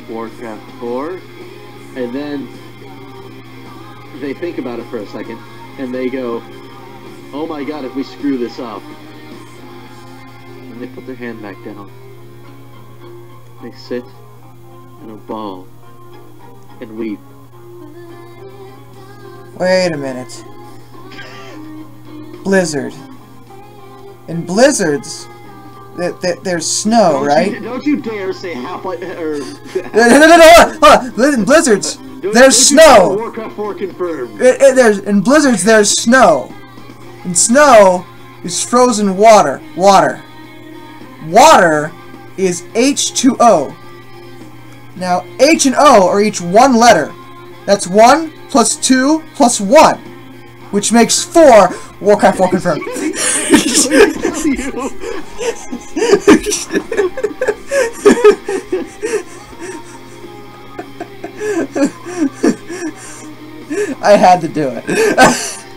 make Warcraft 4, and then they think about it for a second, and they go, oh my god, if we screw this up. And they put their hand back down. They sit in a ball and weep. Wait a minute. Blizzard. In blizzards, th th there's snow, Don't right? You, don't you dare say half or. No, no, no, no, hold on, hold on. In blizzards, Don't- there's snow. Warcraft 4 confirmed. It, it, there's in blizzards there's snow. And snow is frozen water. Water. Water is H2O. Now H and O are each one letter. That's one plus two plus one, which makes four. Warcraft 4 confirmed. I had to do it.